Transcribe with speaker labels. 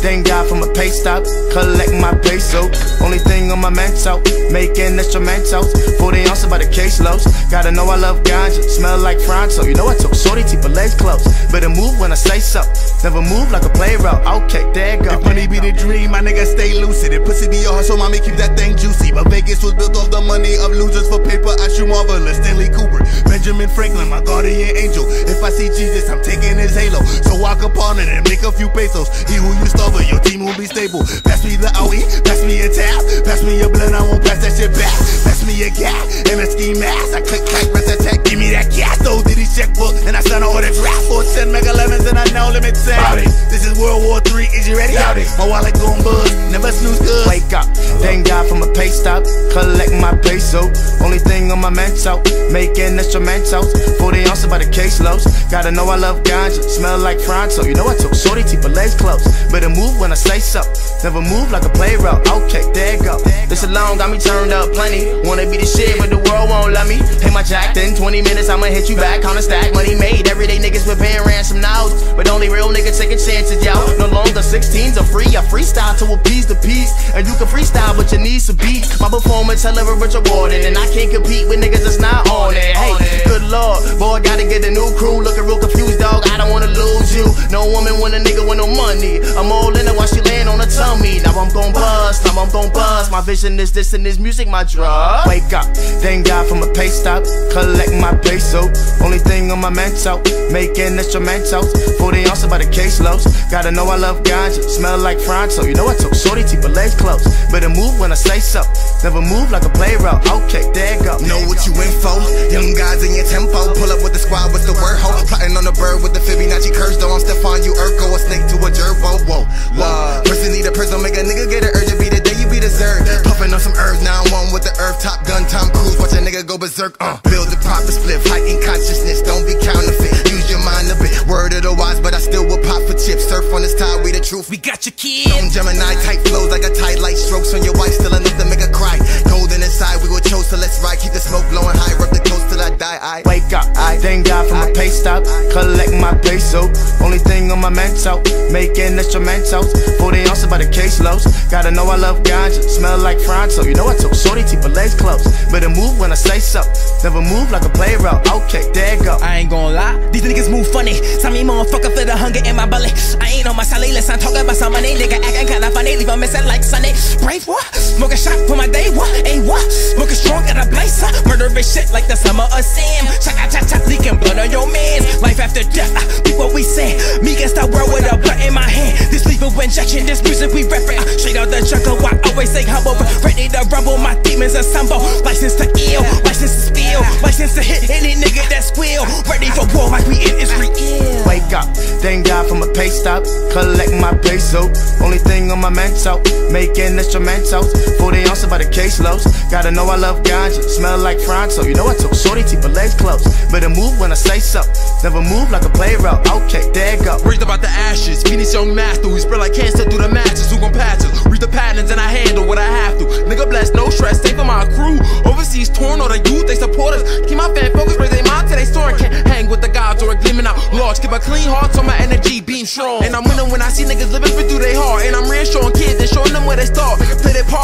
Speaker 1: Thank God for my pay stop, collect my peso. Only thing on my mental, making extra instrumentals. 40 ounces by the case caseloads. Gotta know I love ganja, smell like Fronto. You know I took shorty, her legs close. Better move when I say so. Never move like a play route. Okay, there go.
Speaker 2: If money be the dream, my nigga stay lucid. If pussy be your hustle, mommy keep that thing juicy. But Vegas was built off the money of losers for paper. I shoot marvelous. Stanley Cooper, Benjamin Franklin, my guardian angel. If I see Jesus, I'm taking his halo. So walk upon it and make a few pesos. He who you starve, your team will be stable. Pass me the OE, pass me a tab, pass me a blunt, I won't pass that shit back. Pass me a gat and a ski mask. I click, clack, press attack, give me that gas. So did he checkbook and I sent all the draft for 10 mega lemons and I know limit 10.
Speaker 1: Howdy.
Speaker 2: This is World War 3, is you ready?
Speaker 1: Howdy.
Speaker 2: My wallet gon' buzz, never snooze good.
Speaker 1: Wake up, peso. Only thing on my mental, making instrumentals. 40 ounces by the case caseloads. Gotta know I love ganja, smell like Fronto. You know I took shorty, keep her legs close. Better move when I say so. Never move like a play route. Okay, there go. This alone got me turned up plenty. Wanna be the shit, but the world won't let me. Pay my jack, then 20 minutes I'ma hit you back. Counter stack, money made. Everyday niggas preparing ransom now. But only real niggas taking chances, y'all. Longer 16s are free. I freestyle to appease the peace. And you can freestyle, but you need some beats. My performance, a rich rewarding. And I can't compete with niggas that's not on it. Hey, good lord, boy, gotta get a new crew. Looking real confused, dog. I don't wanna lose you. No woman want a nigga with no money. I'm all in it while she on her tummy. Now I'm gon' bust, now I'm gon' bust. My vision is this and this music, my drug. Wake up, thank God for my pay stop, collect my peso. Only thing on my mental, making instrumentals. 40 ounces by the case caseloads. Gotta know I love ganja, smell like Fronto. You know I took shorty, her legs close. Better move when I say so. Never move like a play route. Okay, there go.
Speaker 2: Know what you in for? Young guys in your tempo. Pull up with the squad with the word ho. Plotting on the bird with the Fibonacci curse. Though I'm Stefan, you Urkel, a snake to a gerbo. Whoa, whoa. On some herbs, now I'm one with the earth. Top gun, Tom Cruise, watch a nigga go berserk. Uh, build the proper split, heighten consciousness. Don't be counterfeit. Use your mind a bit. Word of the wise, but I still will pop for chips. Surf on this tide, we the truth. We got your kid. Don't Gemini tight flows like a tide light strokes on your wife. Still enough to make her cry. Golden inside, we were chose, so let's ride. Keep the smoke blowing high, rub the coast till I die. I
Speaker 1: Wake up, I thank God for my pay stop, collect my peso. Only thing my mental, making instrumentals. 40 ounces by the case caseloads. Gotta know I love ganja, smell like Fronto. You know I took shorty, keep her legs close. Better move when I say so. Never move like a play route. Okay, there go.
Speaker 3: I ain't gon' lie, these niggas move funny. Some me motherfucker feel the hunger in my belly. I ain't on my salary list, I'm talking about some money. Nigga acting kinda funny, leave 'em missing like Sunday. Brave what? Smoke a shot for my day, what? Ain't what? Smoking strong at a blaze, huh? Murderous shit like the summer of Sam. Shot, shot, shot, leaking blood on your man. Life after death, uh, be what we say. Against the world with a blunt in my hand. This lethal injection, this music we reppin'. Uh, straight out the jungle, I always say humble. Ready to rumble, my demons assemble. License to ill, license to spill, license to hit any nigga that squeal. Ready for war like we in Israel.
Speaker 1: Wake up, thank God for my pay stop, collect my peso. Only thing on my mental, making instrumentals. 40 ounces by the caseloads. Gotta know I love ganja, smell like Fronto. You know I took shorty, keep her legs close. Better move when I say so. Never move like a play route. Okay, there you go.
Speaker 4: Breathe about the ashes. Phoenix young master who spread like cancer through the matches. Who gon' patch us? Read the patterns and I handle what I have to. Nigga blessed, no stress, safe for my crew. Overseas torn, all the youth, they support us. Keep my fan focused, raise their mind till they soaring. Can't hang with the gods or gleaming out large. Keep a clean heart so my energy beam strong. And I'm winning when I see niggas living through their heart. And I'm reassuring kids and showing them where they start. Play their part